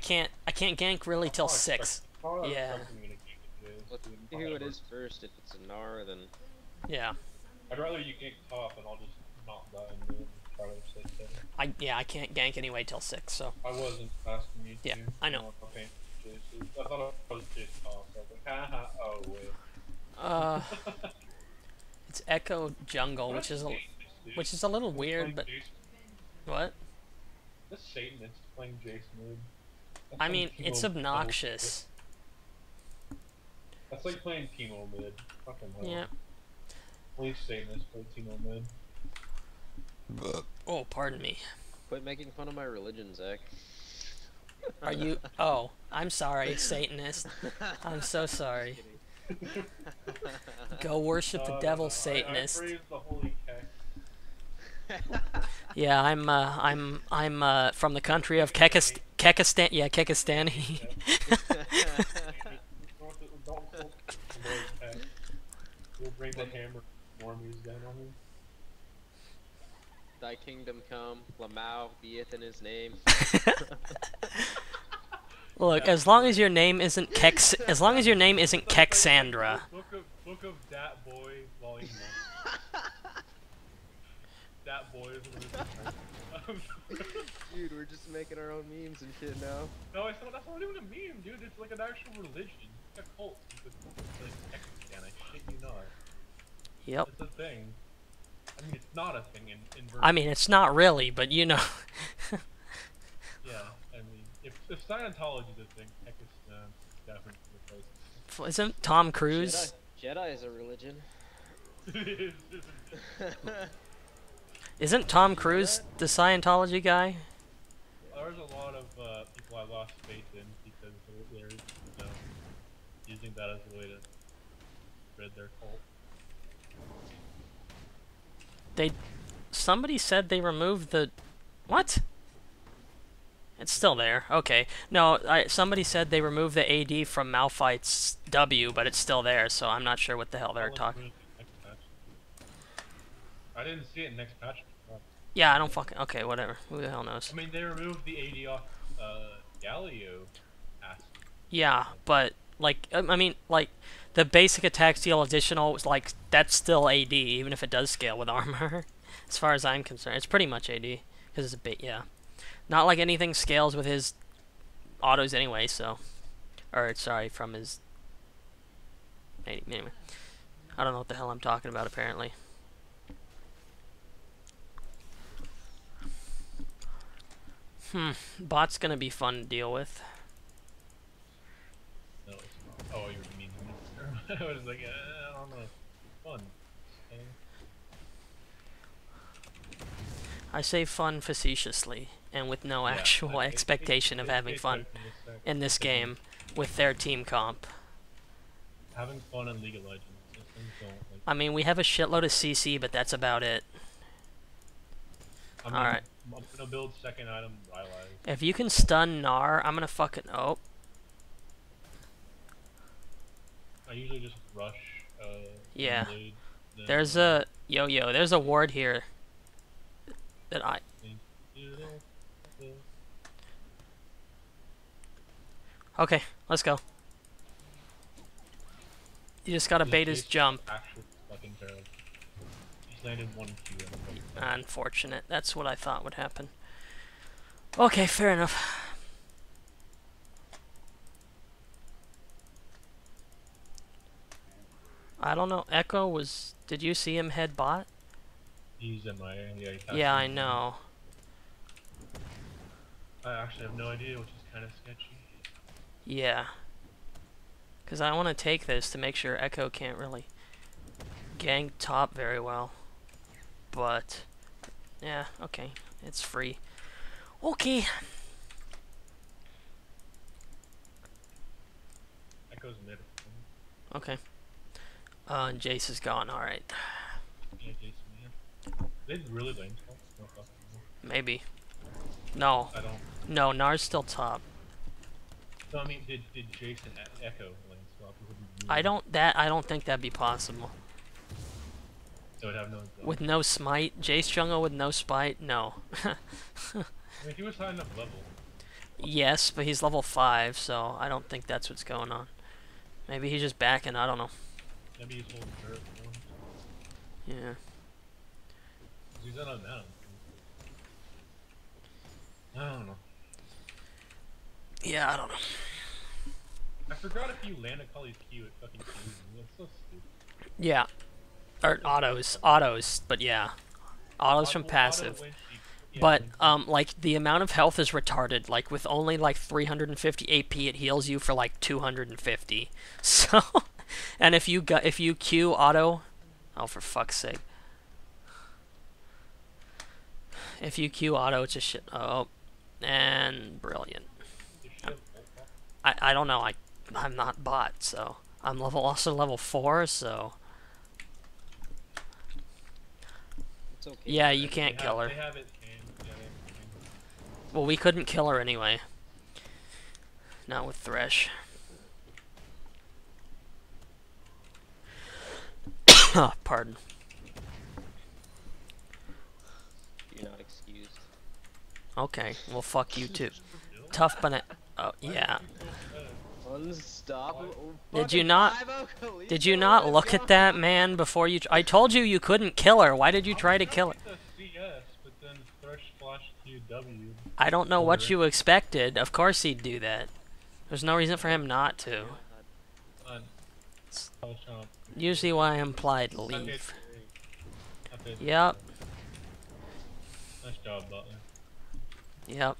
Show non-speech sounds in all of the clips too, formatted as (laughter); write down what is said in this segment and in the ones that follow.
can't I can't gank really till Oh, six. oh, Yeah. expect me to keep it, dude. Let's see who it whatever. is first. If it's a Gnar, then Yeah. I'd rather you gank top and I'll just not die and try to sit there. I yeah I can't gank anyway till six. So I wasn't asking you Yeah, to. I know. Okay. I thought it was just top. So I was like, haha, oh wait. uh, (laughs) it's Ekko Jungle, which is a which is a little weird, but what? This Satanist playing Jace mid. That's I mean, it's obnoxious. That's like playing Teemo mid. Fucking hell. Yeah. At least Satanist play Teemo mid. But, Oh, pardon me. quit making fun of my religion, Zach. Are you? (laughs) Oh, I'm sorry, Satanist. I'm so sorry. Go worship the Uh, devil, I- Satanist. I, praise the holy keck. Yeah, I'm. Uh, I'm. I'm uh, from the country of Kekist- Kekistan. Yeah, Kekistani. Don't- don't quote the Lord keck. We'll bring the hammer normies down on me. Thy kingdom come, Lamau beeth in his name. (laughs) Look, as long as your name isn't Kex, as long as your name isn't Kexandra. Book of Book of Dat Boy Volume One. (laughs) Dat Boy is what it is. Dude, we're just making our own memes and shit now. No, it's not, that's not even a meme, dude. It's like an actual religion. It's a cult. It's a, like Pakistan. I shit you not. Yep. It's a thing. I mean, it's not a thing in in. I mean, it's not really, but you know. (laughs) Yeah, I mean, if if Scientology is a thing, Pakistan uh, definitely the place. Isn't Tom Cruise? Jedi, Jedi is a religion. (laughs) (laughs) Isn't Tom Cruise the Scientology guy? There's a lot of uh, people I lost faith in because they're, you know, using that as a way to spread their cult. They, somebody said they removed the, what? It's still there. Okay. No, I, somebody said they removed the AD from Malphite's W, but it's still there. So I'm not sure what the hell they're talking. improve it next patch. I didn't see it next patch. but- Yeah, I don't fucking. Okay, whatever. Who the hell knows? I mean, they removed the AD off uh, Galio. Ass. Yeah, but like um, I mean like the basic attack steal additional was like that's still AD even if it does scale with (laughs) armor. as far as I'm concerned, it's pretty much AD because it's a bit yeah. Not like anything scales with his autos anyway. So, or sorry, from his. Any- Anyway, I don't know what the hell I'm talking about. Apparently. Hmm, bot's gonna be fun to deal with. No, it's not. Oh, you mean. (laughs) I was like, uh, I don't know. Fun. Okay. I say fun facetiously and with no Yeah, actual I- it- it- expectation of having it fun in this game with their team comp. Having fun in League of Legends. I mean, we have a shitload of CC, but that's about it. I mean, Alright. I'm gonna build second item Rylai. If you can stun Gnar, I'm gonna fucking oh. I usually just rush. Uh, Yeah. Blade, There's a yo yo. There's a ward here that I. Okay, let's go. You just gotta bait his jump. Actually, fucking terrible. He's landed one Q. Unfortunate. That's what I thought would happen. Okay, fair enough. I don't know. Ekko was. Did you see him head bot? He's in my yeah. Yeah. I know. I actually have no idea, which is kind of sketchy. Yeah. Because I want to take this to make sure Ekko can't really gang top very well. But, yeah, okay. It's free. Okay. Ekko's mid. Okay. Uh, and Jace is gone. Alright. Yeah, Jason. Yeah. They really lane swap. No fucking way. Maybe. No. I don't. No, Gnar's still top. So I mean, did did Jason Ekko lane swap? It would be I don't. That I don't think that'd be possible. So it'd have no. With no smite, Jace jungle with no smite, no. I mean, he was high enough level. Yes, but he's level 5, so I don't think that's what's going on. Maybe he's just backing, I don't know. Maybe he's holding turret him. Yeah. He's on a mountain. I don't know. Yeah, I don't know. I forgot if you land a Cully's Q, it fucking kills you. That's so stupid. Yeah. Or autos. Autos, but yeah. Autos from Auto- auto passive. she- yeah, But um, like the amount of health is retarded. Like with only like 350 AP, it heals you for like 250. (laughs) So, and if you got if you Q auto, oh for fuck's sake. If you Q auto, it's a shit. Oh, and brilliant. you should have ult bot. I I don't know. I I'm not bot, so I'm level also level four. So It's okay. yeah, you can't have- kill her. Have it tamed. Yeah, they have it. Well, we couldn't kill her anyway. Not with Thresh. (coughs) Ah, pardon. You're not excused. Okay, well, fuck you too. (laughs) Tough banana. Oh, yeah. Uh, Unstoppable. Did you not- Did you not look at that, man, before you. Tr- I told you you couldn't kill her. Why did you try to kill her? get the CS, but then Thresh flashed QW. I don't know what you expected. Of course he'd do that. There's no reason for him not to. On. I was trying to. Usually why I implied Okay, leave. Okay. Yep, Nice job, Butler. yep.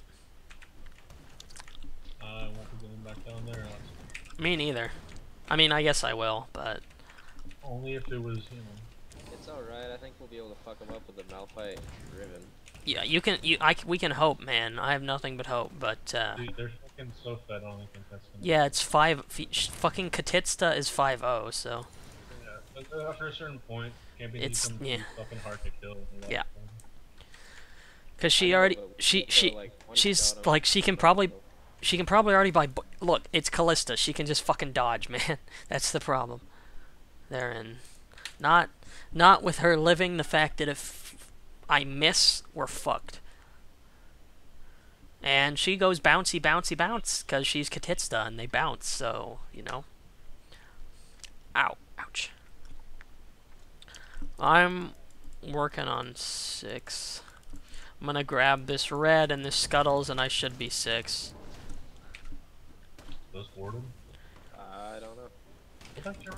I won't be going back down there. Me neither. I mean, I guess I will, but Only if it was, you know. It's alright, I think we'll be able to fuck him up with the Malphite Riven. yeah, you can. You, I, c- we can hope, man. I have nothing but hope. But uh, Dude, they're fucking so fed. I don't think that's gonna. yeah, it's five. f- Fucking Kalista is five zero. So Yeah. But uh, after a certain point, camping It's- becomes yeah. fucking hard to kill. Yeah. because she know, already she she like, she's like she can probably she can probably already buy. Look, it's Kalista. She can just fucking dodge, (laughs) man. That's the problem. Therein, not not with her living. The fact that if I miss, we're fucked. And she goes bouncy, bouncy, bounce because she's Kalista and they bounce. So you know. Ow, ouch. I'm working on six. I'm gonna grab this red and this scuttles, and I should be six. Those Gordon. I don't know. What the heck?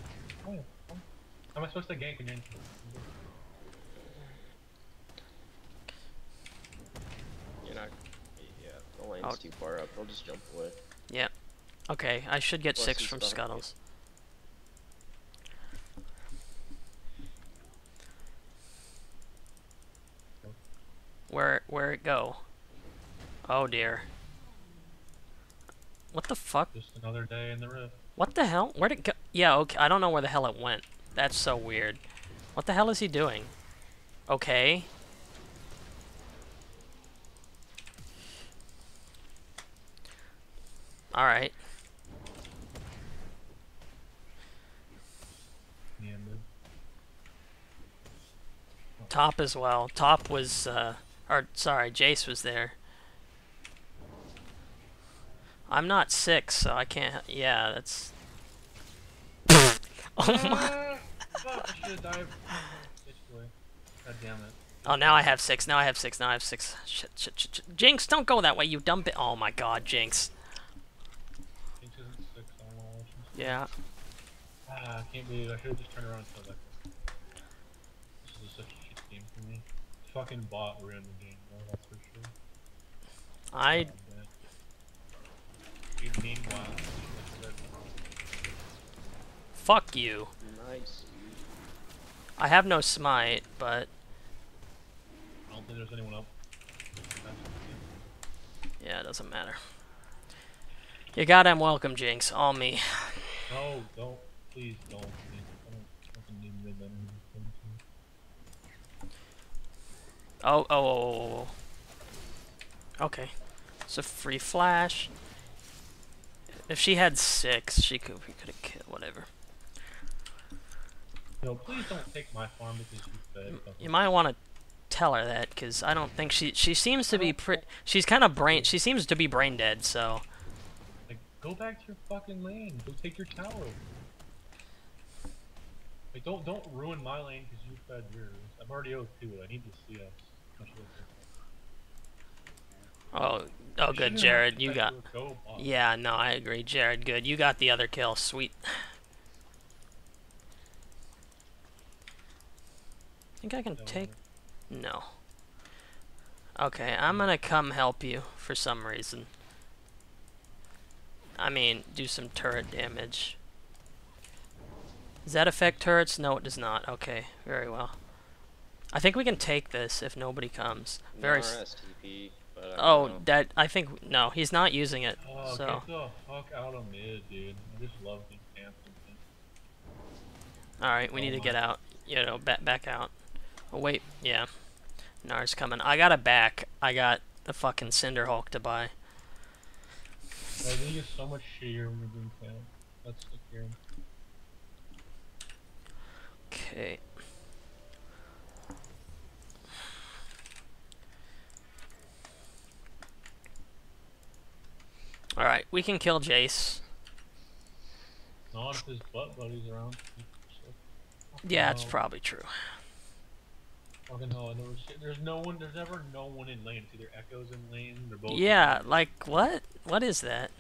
Oh, oh. How am I supposed to gank again? You're not. Yeah, the lane's Oh. too far up. They'll just jump away. Yeah. Okay, I should get Plus six from behind scuttles. Where where it go? Oh dear. What the fuck? Just another day in the rift. What the hell? Where'd it go? Yeah, okay. I don't know where the hell it went. That's so weird. What the hell is he doing? Okay. Alright. Yeah. Top as well. Top was, uh, or sorry, Jace was there. I'm not six, so I can't. Yeah, that's. (laughs) oh my! Fuck, I should have dived. This way. God damn it. Oh, now I have six. Now I have six. Now I have six. Shit, shit, shit, shit. Jinx, don't go that way, you dumb bit. Oh my God, Jinx. Jinx isn't six on all options. Yeah. Ah, I can't believe I should have just turned around and that. This is such a shit game for me. Fucking bot ruined the game, though, that's for sure. I. God damn. Dude, meanwhile, that's Fuck you. Nice. I have no smite, but I don't think there's anyone else. yeah, it doesn't matter. You goddamn welcome, Jinx. All me. No, don't. Please don't. Please. I don't fucking need mid lane in this game, too. Oh, oh, oh, oh, oh. Okay. It's a free flash. If she had six, she could we could have killed whatever. No, please don't take my farm because you fed. You might want to tell her that because I don't think she she seems to be pre- she's kind of brain she seems to be brain dead. So Like, go back to your fucking lane. Go take your tower. Like, don't don't ruin my lane because you fed yours. I'm already 0-2. I need to see us. Much later. oh oh good Jared you got to a go bot. yeah no I agree Jared good you got the other kill sweet. think I can take no. Okay, I'm gonna come help you for some reason. I mean, do some turret damage. Does that affect turrets? No, it does not. Okay, very well. I think we can take this if nobody comes. Very. No s- STP, but I oh, know. that I think no, he's not using it. Oh, so get the fuck out of mid, dude. I just love being camped. all right, we Oh need to get out. You know, back back out. Oh wait, yeah, Gnar's coming. I got a back. I got the fucking Cinderhulk to buy. I think it's so much shittier when you're being camped. That's the here. Okay. Alright, we can kill Jace. Not if his butt buddies around. Yeah, it's probably true. Fucking hell, I never see, there's no one, there's never no one in lane. It's either Ekko's in lane, they're both. Yeah, like what? What is that?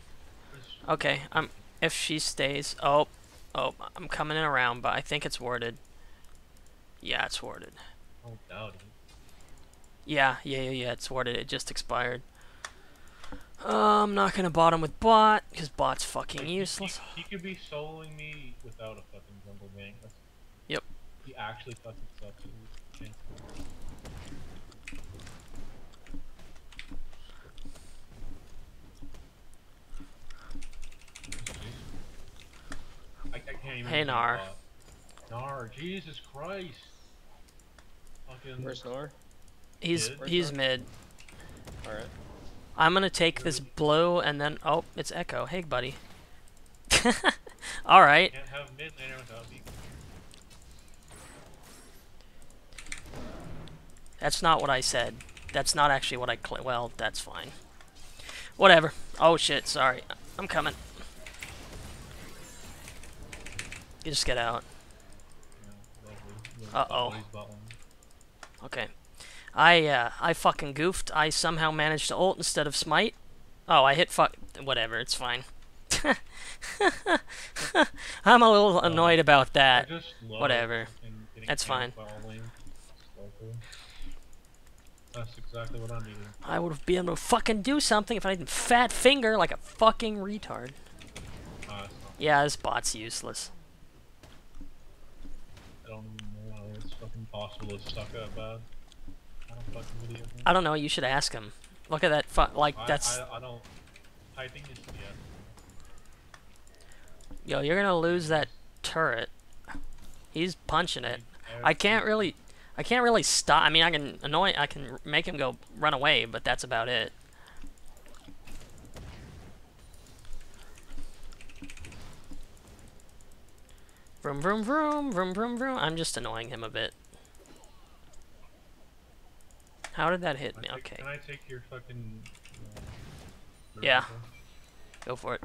Okay, I'm if she stays oh oh I'm coming in around, but I think it's warded. Yeah, it's warded. I don't doubt it. Yeah, yeah, yeah, yeah, it's warded. It just expired. Uh, I'm not gonna bottom with bot, because bot's fucking Like, useless. He, he could be soloing me without a fucking jungle gang. That's, Yep. He actually fucking sucks. and I, I can't even. Hey, Gnar. Gnar, Jesus Christ. Fucking. Where's Gnar? He's Mid? He's Dark? mid. Alright. I'm gonna take this blue and then oh, it's Ekko. Hey, buddy. (laughs) All right. Can't have mid laner without me. That's not what I said. That's not actually what I cl- well, that's fine. Whatever. Oh shit, sorry. I'm coming. You just get out. Yeah, lovely. Little Uh-oh. buddies bot lane. Okay. I uh I fucking goofed. I somehow managed to ult instead of smite. Oh, I hit fuck whatever, it's fine. (laughs) I'm a little annoyed about that. whatever. That's camped by all lanes. It's lovely. That's exactly what I'm needing. I would have been able to fucking do something if I didn't fat finger like a fucking retard. Uh, Yeah, this bot's useless. I don't know how it's fucking possible to suck that bad. I don't fucking video game. I don't know. You should ask him. Look at that. Fu- like I, that's I, I don't. Is yes. yo. You're gonna lose that turret. He's punching it. I can't really. I can't really stop. I mean, I can annoy. I can make him go run away, but that's about it. Vroom vroom vroom vroom vroom vroom. I'm just annoying him a bit. How did that hit me? Take- Okay, Can I take your fucking? Uh, Yeah. rifle? go for it.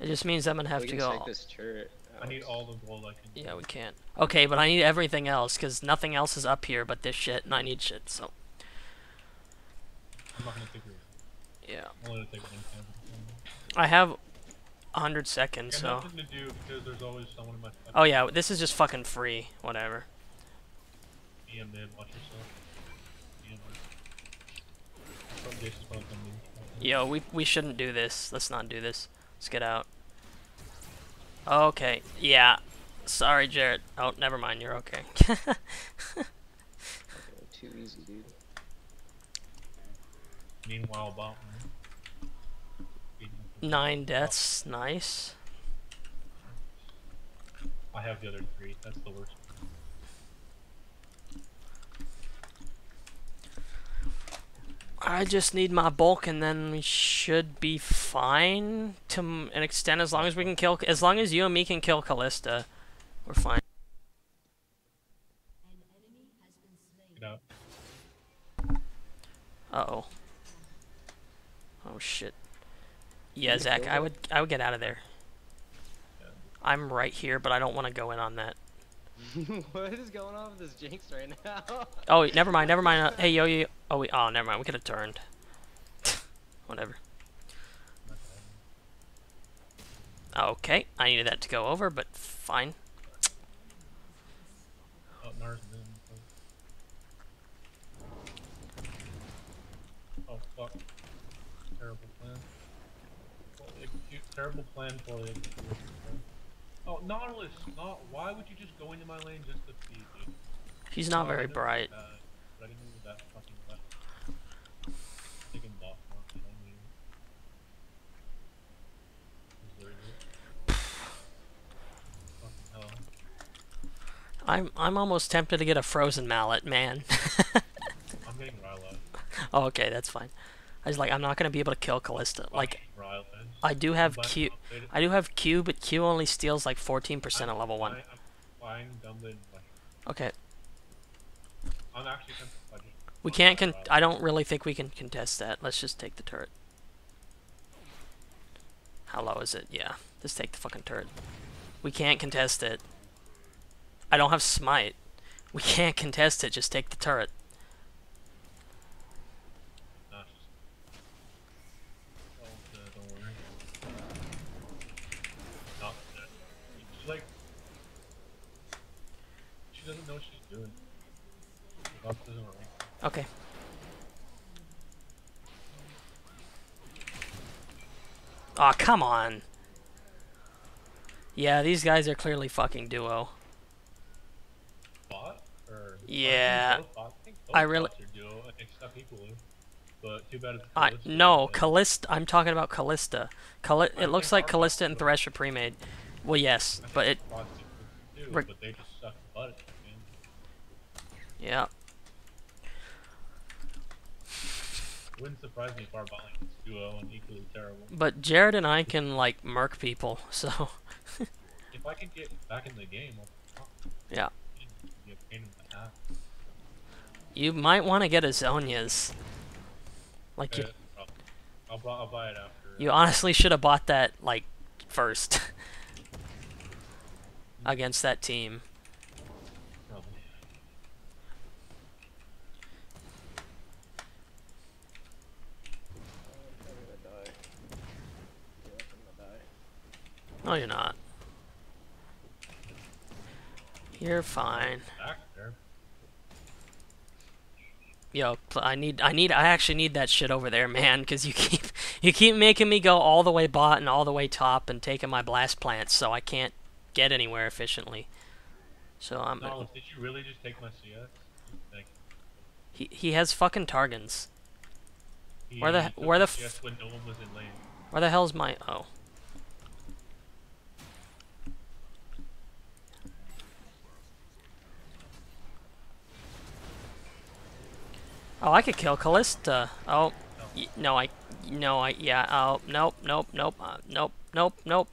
It just means I'm gonna have we to go. take this turret. I need all the gold I can. Yeah, we can't. Okay, but I need everything else because nothing else is up here but this shit, and I need shit. So I'm not gonna take your. yeah, I'm only take one. I have a hundred seconds. So nothing to do because there's always someone in my. oh yeah, this is just fucking free. Whatever. Be a mid. Watch yourself. Be a mid. Jason's probably gonna be- Yo, we we shouldn't do this. Let's not do this. Let's get out. Okay. Yeah. Sorry, Jarrett. Oh, never mind. You're okay. (laughs) Okay, Too easy, dude. Meanwhile, bot lane. Nine deaths. Nice. I have the other three. That's the worst. I just need my bulk and then we should be fine to an extent as long as we can kill as long as you and me can kill Kalista we're fine. No. uh oh oh shit. Yeah Zach I would I would get out of there. I'm right here but I don't want to go in on that. (laughs) what is going on with this Jinx right now? (laughs) Oh, never mind, never mind. Uh, hey, yo, yo. yo. Oh, we, oh, never mind. We could have turned. (laughs) Whatever. Okay, I needed that to go over, but fine. Oh, Mars. Oh fuck. Terrible plan. Terrible plan for the execution. Oh, Nautilus, not. Why would you just go into my lane just to feed, dude? She's not Oh, very bright. that, but I didn't move that fucking left. Taking bot mark, I don't need it. Is there it? Fucking hell. I'm I'm almost tempted to get a frozen mallet, man. (laughs) I'm getting Rylai. oh, okay, that's fine. I was like, I'm not gonna be able to kill Kalista. Like. I do have Q. I do have Q, but Q only steals like 14% I'm of level one. buying- I'm buying Dumbledore. Okay, I'm actually tempted by just we can't. Con- I don't really think we can contest that. Let's just take the turret. How low is it? Yeah, just take the fucking turret. We can't contest it. I don't have smite. We can't contest it. Just take the turret. Nah, it's just- Oh, good, don't worry. Not good. She's like. She doesn't know what she's doing. The buff doesn't work. Okay. Aw, come on. Yeah, these guys are clearly fucking duo. Bot? Or. Yeah. I think both bots, I think both I really- duo. I equally. But too bad it's uh, I no, Kalista. I'm talking about Kalista. Calli- it looks like Kalista and. Thresh are pre-made. Well, yes, but it. bots equally too, Reg- but they just suck butt at the game. Yeah. Wouldn't surprise me if our lane is duo and equally terrible. But Jared and I can like murk people, so (laughs) If I can get back in the game, yeah. be a pain in the ass. You might want to get a Zhonya's. Like you, Uh, probably. I'll, I'll buy it after. you honestly should have bought that like first (laughs) against that team. No, you're not. You're fine. Yo, I need, I need, I actually need that shit over there, man, because you keep, (laughs) you keep making me go all the way bot and all the way top and taking my blast plants, so I can't get anywhere efficiently. So I'm, Nautilus, did you really just take my CS? Like, he, he has fucking Targon's. Where the- where the f- when no one was in lane. Where the hell's my, oh. Oh, I could kill Kalista. Oh, no, I, no, I, yeah, oh, nope, nope, nope, uh, nope, nope, nope.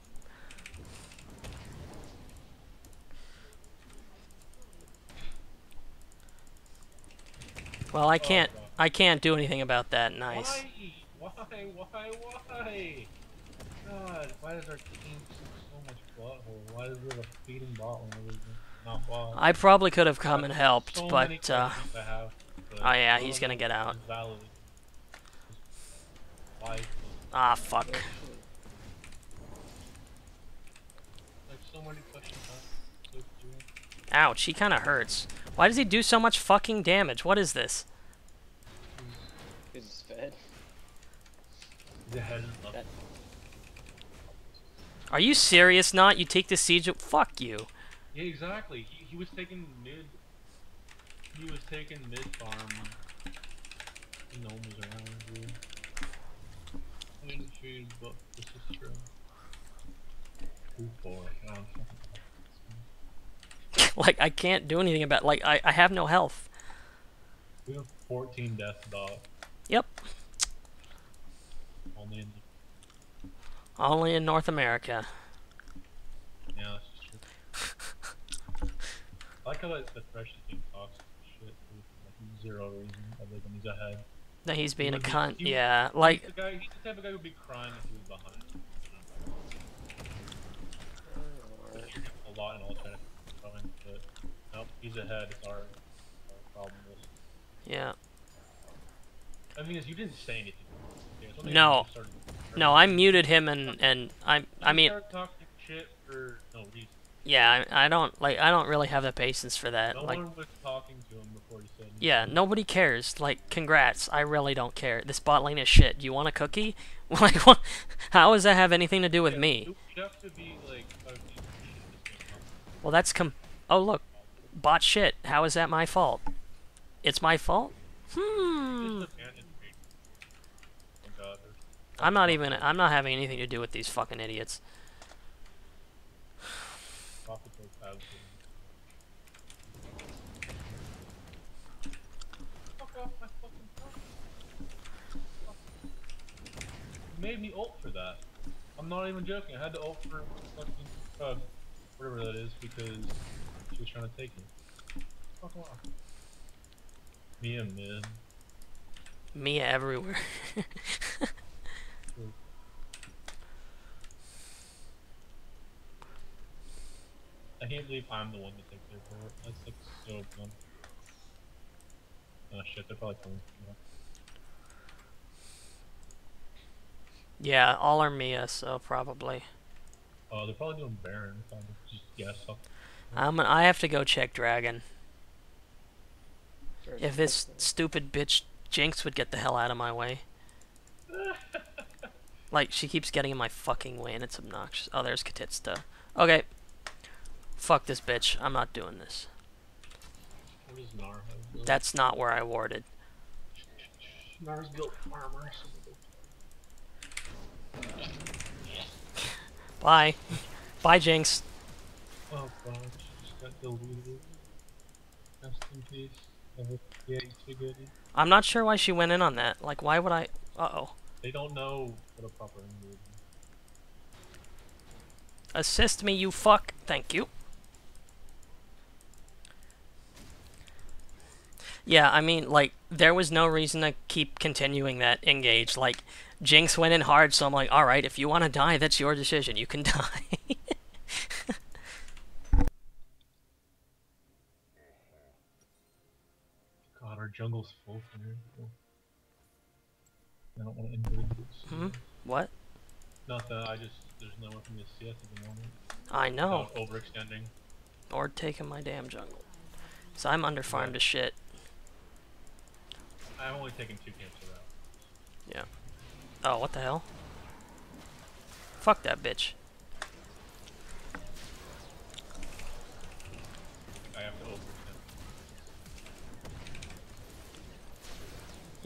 Well, I can't, I can't do anything about that. Nice. Why? Why? Why? Why? God, why does our team so much butthole? Why we a feeding bot when we're? Not. I probably could have come and helped, so but uh, have, but oh yeah, he's gonna get out. Why? ah fuck. Shit. So many questions. huh? So stupid. Ouch, he kind of hurts. Why does he do so much fucking damage? What is this? Cause fed. The head. That- Are you serious? Not you take the siege? Fuck you. Yeah, exactly. He, he was taking mid. He was taking mid farm. No one was around. Dude. I didn't feed, but this is true. Two four. Oh, I'm fucking- (laughs) like I can't do anything about. Like I I have no health. We have 14 death dot. Yep. Only in. Only in North America. Yeah, that's just true. I like how that the fresh team talks shit for like zero reason other than he's ahead. that he's being a cunt. he Yeah, He's like the guy. He's the type of guy who'd be crying if he was behind. Oh, Alright. A lot in alternate coming, but nope, he's ahead. It's our, our problem. Is. yeah. I mean, you didn't say anything. Yeah, No. when you started- No, I muted him and and I I mean started shit for no yeah I, I don't like I don't really have the patience for that. No Like one was talking to him before he said. yeah, nobody cares. Like congrats, I really don't care. This bot lane is shit. Do you want a cookie? (laughs) Like what? How does that have anything to do with Yeah, me? You you have to be like a piece of shit in this game, huh? Well, that's com. Oh look, bot shit. How is that my fault? It's my fault. Hmm. I'm not even. I'm not having anything to do with these fucking idiots. made me ult for that. I'm not even joking. I had to ult for fucking uh, whatever that is because she was trying to take me. Fuck off. Me and mid. Mia everywhere. I can't believe I'm the one that takes their bullet. That's like so dumb. Oh shit, they're probably coming. that. yeah, all are Mia, so probably. Oh, they're probably doing Baron. If I just guess. Off- I'm. I have to go check Dragon. If this stupid bitch Jinx would get the hell out of my way. (laughs) Like she keeps getting in my fucking way, and it's obnoxious. Oh, there's Kalista. Okay. Fuck this bitch. I'm not doing this. What does Gnar have? built? That's not where I warded. Gnar's built armor. Bye. Bye, Jinx. Oh god, she just got deleted. Rest in peace. Yeah, too good. I'm not sure why she went in on that. Like, why would I? Uh oh. They don't know what a proper is. Assist me, you fuck. Thank you. Yeah, I mean, like, there was no reason to keep continuing that engage. Like, Jinx went in hard, so I'm like, alright, if you want to die, that's your decision. You can (laughs) die. God, our jungle's full from here. I don't want to invade this. Hmm? what? Not that I just there's no one from the CS at the moment. I know. Without overextending. Or taking my damn jungle. So I'm under farmed to shit. I've only taken two camps around. Yeah. Oh, what the hell? Fuck that bitch. I have to overextend.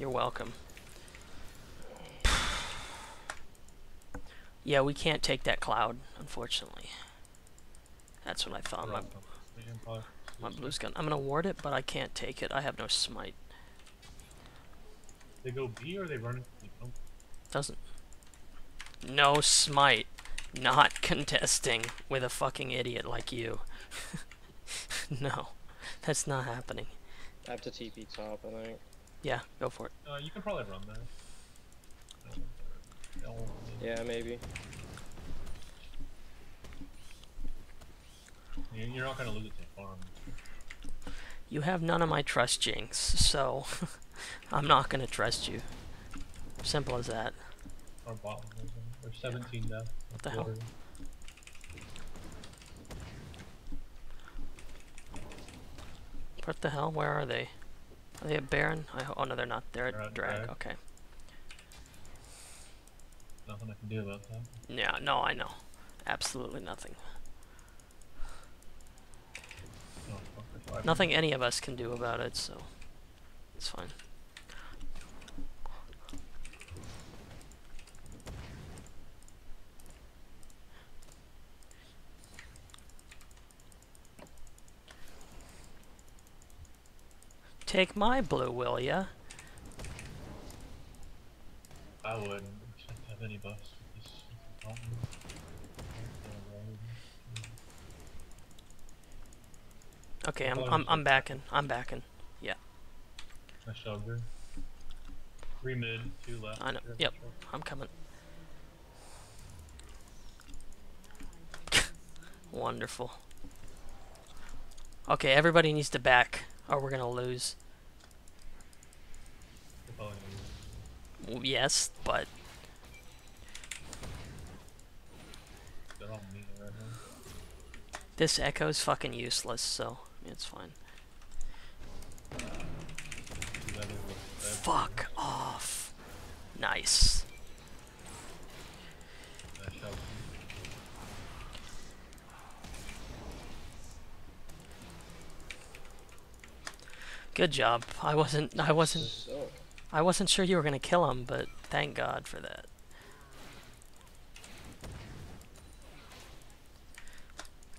You're welcome. (sighs) yeah, we can't take that cloud, unfortunately. That's what I thought. My, my blue's gun. I'm gonna ward it, but I can't take it. I have no smite. They go B or they run into the. Doesn't. No smite. Not (laughs) contesting with a fucking idiot like you. (laughs) no, that's not happening. I have to TP top, I think. Yeah, go for it. Uh, you can probably run that. No, no, Yeah, maybe. you- You're not gonna lose it to farm. You have none of my trust, Jinx, so (laughs) I'm not gonna trust you. Simple as that. Our bottom. We're 17 deaths. What the hell? What the hell? Where are they? Are they at Baron? I ho- oh no, they're not. They're at Drag. Drag. Okay. Nothing I can do about that. Yeah, no, I know. Absolutely nothing. Oh. Nothing any of us can do about it, so it's fine. Take my blue, will ya? I wouldn't expect have any buffs this. with the bottom. Okay, I'm I'm. I'm backing. I'm backing. I shoved her. Three mid, two left. I know. Yep. I'm coming. (laughs) Wonderful. Okay, everybody needs to back, or we're gonna lose. We're probably gonna lose. W- Yes, but They're on me right this Ekko's fucking useless, so it's fine. Together with Fed. Fuck off. Nice. Nice. Good job. I wasn't. I wasn't. So, I wasn't sure you were gonna kill him, but thank God for that.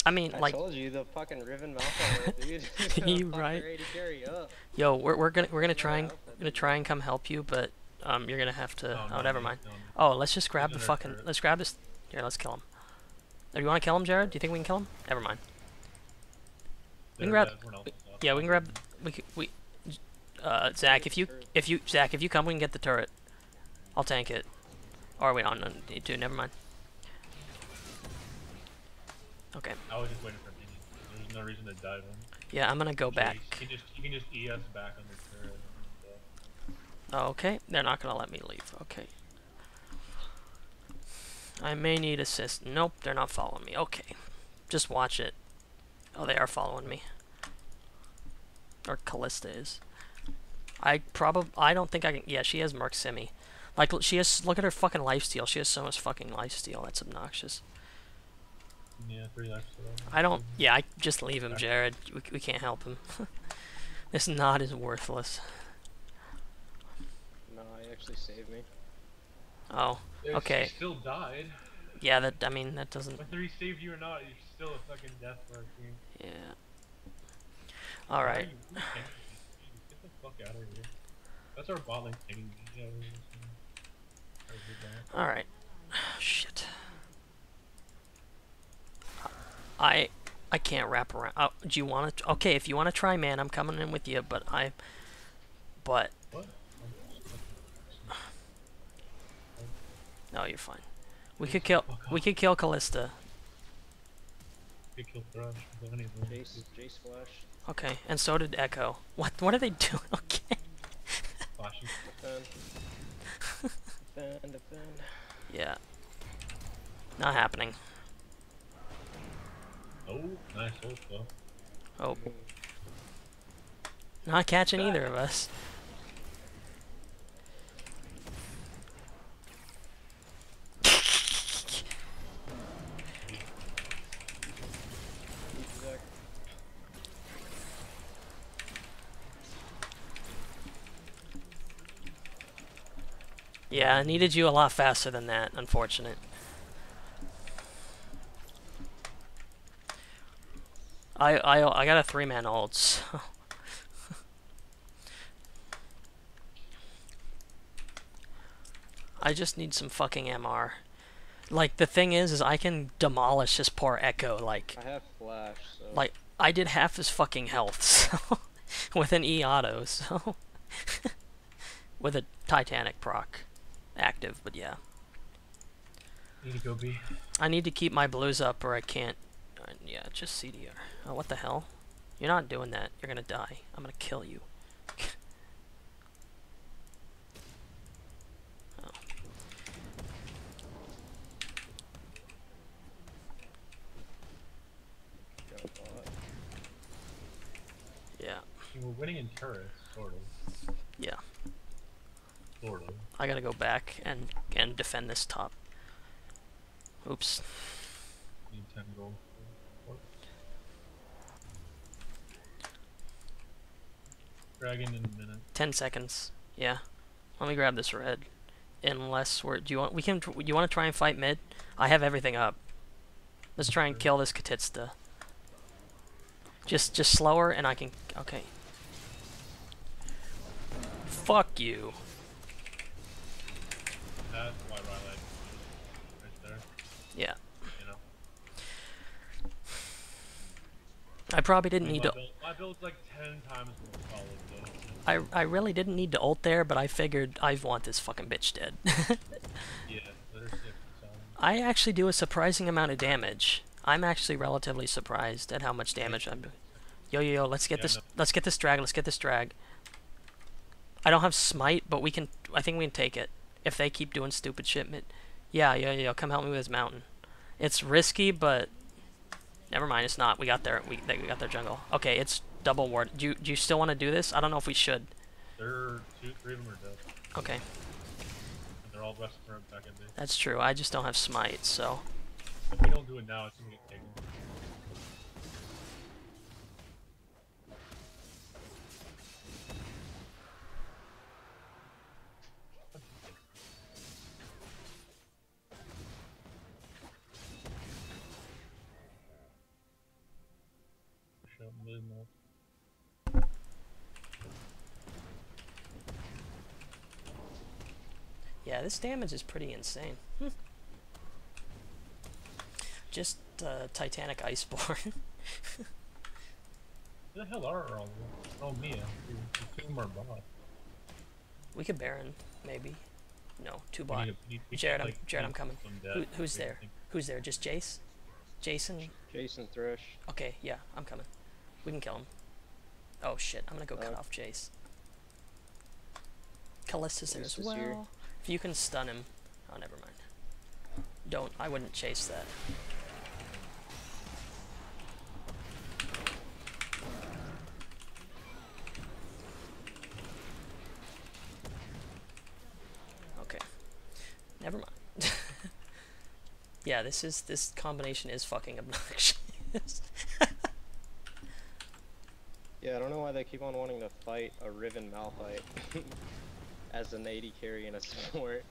I mean, I like, I told you the fucking Riven Malphite, dude. (laughs) You (laughs) right. ready to carry up. yo, we're we're gonna we're gonna try and I'll gonna try and come help you, but um, you're gonna have to. No, oh, no, never mind. no. Oh, let's just grab the fucking. Let's grab this. Here, let's kill him. Oh, you want to kill him, Jared? Do you think we can kill him? Never mind. We can grab- we're not we- lost. Yeah, we can grab. We c- we. Uh, Zach, if you if you Zach, if you come, we can get the turret. I'll tank it. Or wait, on no, need to. Never mind. Okay. I was just waiting for Mini. There's no reason to dive in. Yeah, I'm gonna go back. You can just you can just ES back on the turret. Oh, okay, they're not gonna let me leave. Okay. I may need assist. Nope, they're not following me. Okay. Just watch it. Oh, they are following me. Or Kalista is. I probably. I don't think I can. Yeah, she has Merc Simi. Like, she has. Look at her fucking lifesteal. She has so much fucking lifesteal. That's obnoxious. yeah, three lives. So I don't. Yeah, I just leave him, Jared. We, we can't help him. (laughs) this knot is worthless. No, he actually saved me. Oh, Yeah, Okay. She still died. yeah. That. I mean, that doesn't. Whether he saved you or not, you're still a fucking death for our team. Yeah. All right. Why are right. you- who's tanking me? Jesus, Get out of here. That's our bot lane tanking me. Yeah, we're just gonna- That was good, man. All right. (sighs) Shit. I I can't wrap around. Oh, do you want to? Okay, if you want to try, man, I'm coming in with you. But I. But What? (sighs) no, you're fine. We could kill. We could kill Kalista. Could kill Thresh. Jace, Jace Flash, Okay, and so did Ekko. What? What are they (laughs) doing? Okay. Flashing. defend. Defend, defend. Yeah. Not happening. Oh, nice ult though. Oh, not catching either of us. Zach. Yeah, I needed you a lot faster than that. Unfortunate. I I I got a three man ult. So. (laughs) I just need some fucking MR. Like the thing is, is I can demolish this poor Ekko. Like I have Flash, so. like I did half his fucking health, (laughs) so with an E auto, so (laughs) with a Titanic proc active, but yeah. Need to go B. I need to keep my blues up or I can't uh, yeah, just CDR. Oh what the hell? You're not doing that. You're gonna die. I'm gonna kill you. oh. Yeah. We're winning in turrets, sort of. Yeah. Sort of. I gotta go back and and defend this top. Oops. 10 Dragon in a minute. Ten seconds. Yeah. Let me grab this red. Unless we're do you want we can you want to try and fight mid? I have everything up. Let's try and kill this Kalista. Just just slower and I can okay. Fuck you. That's why Rylak right there. Yeah. You know. I probably didn't mean, need to build, my build's like 10 times more solid though. I, I really didn't need to ult there, but I figured I want this fucking bitch dead. (laughs) Yeah, let her see if it's on. I actually do a surprising amount of damage. I'm actually relatively surprised at how much damage I'm doing. Yo yo yo, let's get Yeah, this no. let's get this drag, let's get this drag. I don't have smite, but we can I think we can take it. If they keep doing stupid shit Yeah, yeah, yeah, come help me with this mountain. It's risky, but never mind, it's not. We got their we we got their jungle. Okay, it's double ward. Do you do you still want to do this? I don't know if we should. They're two, three of them are dead. Okay, And they're all resting right back in there. that's true. I just don't have smite, so If we don't do it now, it's gonna get taken. Push out. Yeah, this damage is pretty insane. Hmm. (laughs) Just uh, Titanic Iceborne. (laughs) Who the hell are all of? Oh, Mia. Two two of bot. we could Baron, maybe. No, two We bot. need to- we- we Jared, I'm- Jared, I'm coming. Who, who's there? Who's there? Just Jace? Jason? Jason Thresh. Okay, yeah, I'm coming. We can kill him. Oh shit, I'm gonna go cut Uh, off Jace. Kalista's there as Kalista's here. well. If you can stun him. Oh, never mind. Don't, I wouldn't chase that. Okay. Never mind. (laughs) yeah, this is, this combination is fucking obnoxious. (laughs) Yeah, I don't know why they keep on wanting to fight a Riven Malphite (laughs) as an AD carry and a support.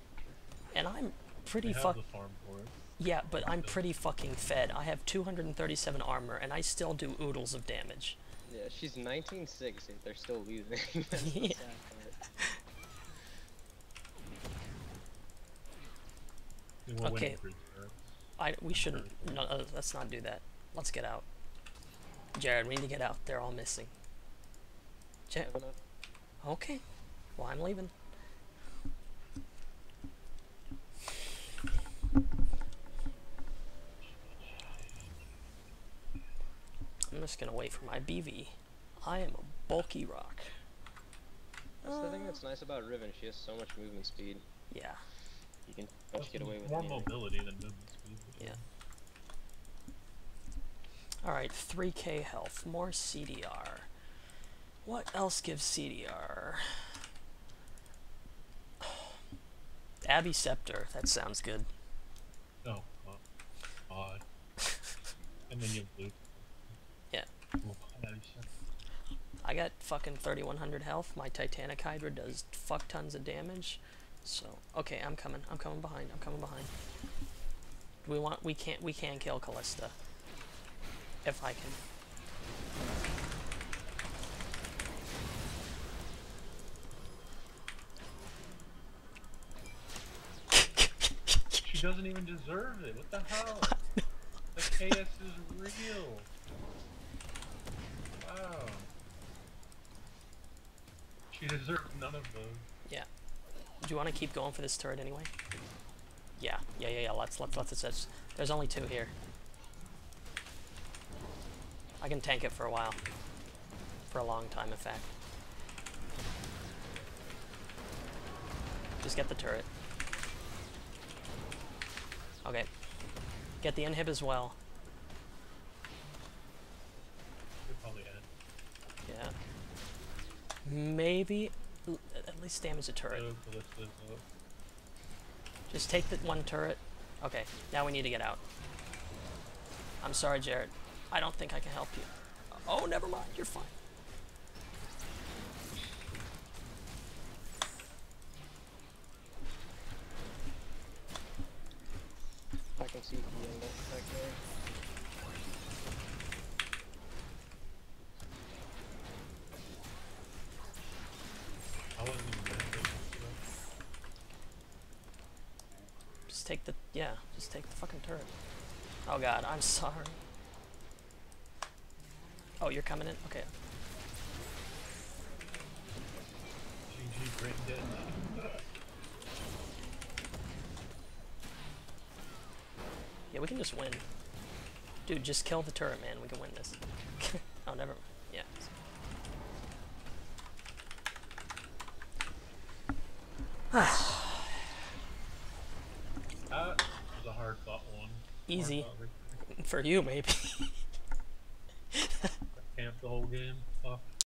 and I'm pretty We have fuck. the farm for. Yeah, but I'm pretty fucking fed. I have 237 armor, and I still do oodles of damage. Yeah, she's 19-6 if they're still losing. (laughs) (laughs) Yeah. sad part. We were winning Okay. I we shouldn't. No, uh, let's not do that. Let's get out. Jared, we need to get out. They're all missing. Ja- Have okay. Well, I'm leaving. I'm just gonna wait for my BV. I am a bulky rock. That's the thing uh. that's nice about Riven. She has so much movement speed. Yeah. You can pretty Plus much get away with more anything. mobility than movement speed. Yeah. Alright, 3k health. More CDR. What else gives CDR? Abbey Scepter. That sounds good. Oh, well, odd. and then you blue. Yeah. Well, that is shit. I got fucking 3100 health. My Titanic Hydra does fuck tons of damage. So, okay, I'm coming. I'm coming behind. I'm coming behind. We want we can't we can kill Kalista. If I can. She doesn't even deserve it. What the hell? (laughs) the KS is real. Wow. She deserved none of those. Yeah. Do you want to keep going for this turret anyway? Yeah, yeah, yeah, yeah. Let's let's let's. let's there's only two here. I can tank it for a while. For a long time, in fact. Just get the turret. Okay. Get the inhib as well. Probably. Yeah. Maybe at least damage the turret. Just take the one turret. Okay, now we need to get out. I'm sorry, Jared. I don't think I can help you. Oh, never mind. You're fine. Can see the angle back there. I wasn't even take this. Just take the yeah. Just take the fucking turret. Oh God, I'm (laughs) sorry. Oh, you're coming in. Okay. He's brain dead. Yeah, we can just win. Dude, just kill the turret, man. We can win this. (laughs) oh, never. mind. Yeah. (sighs) That was a hard fought one. Easy Hard fought victory. for you, maybe.